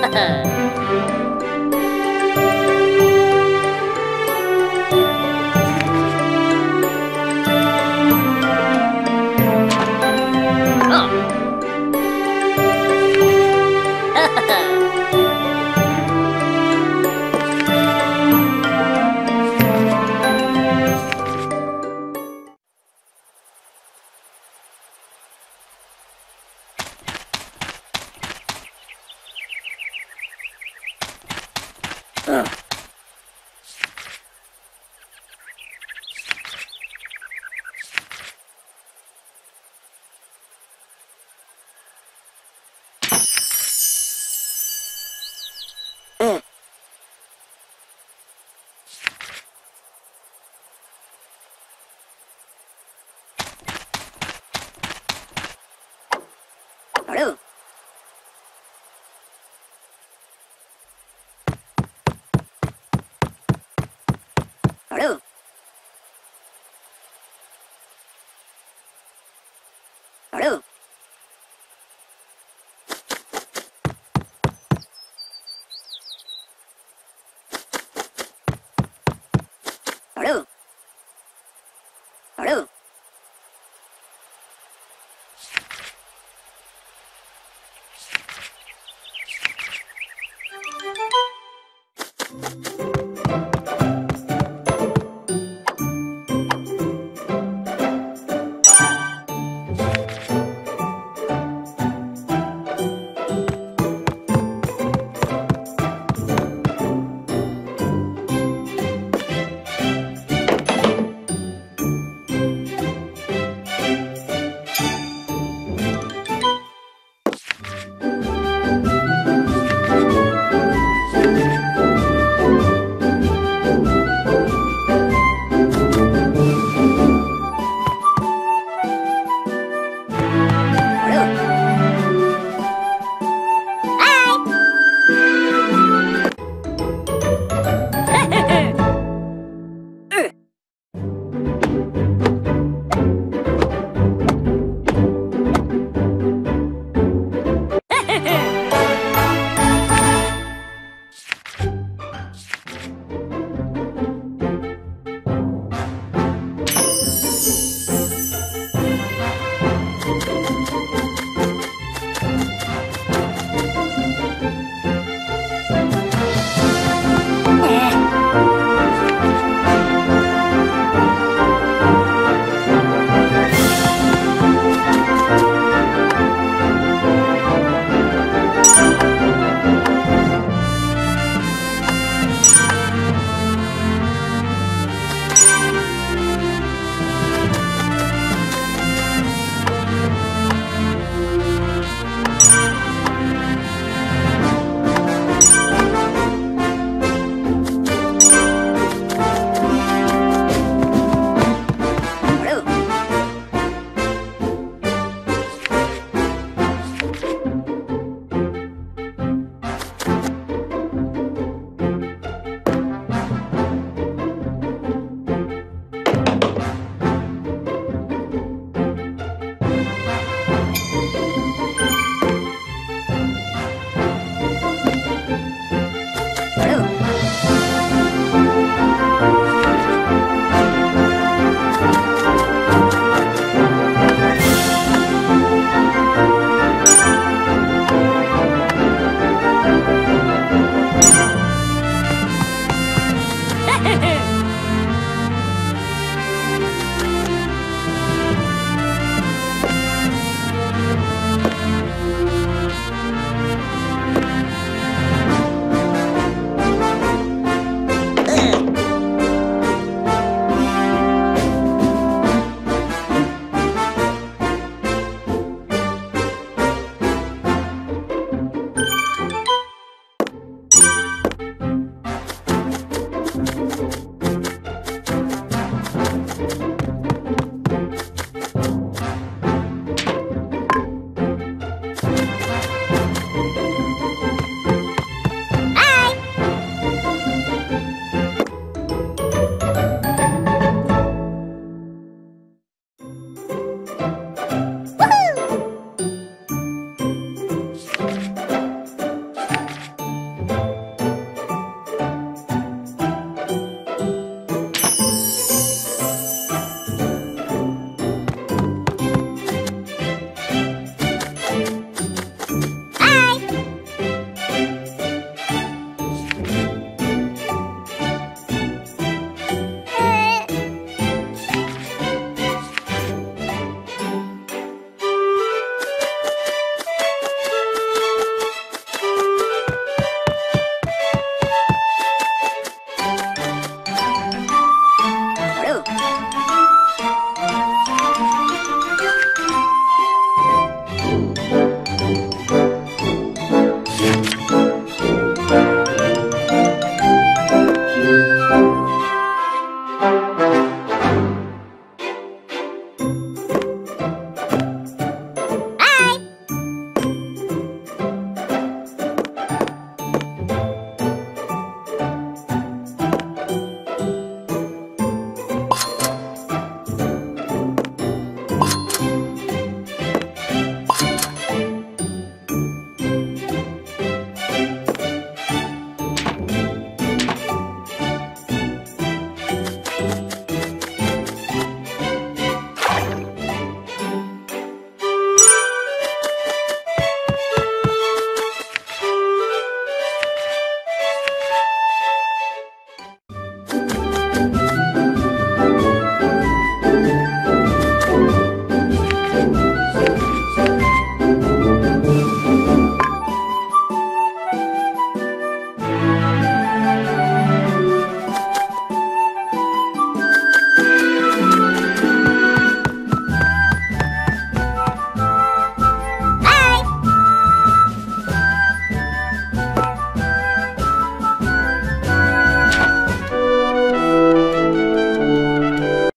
哈 哈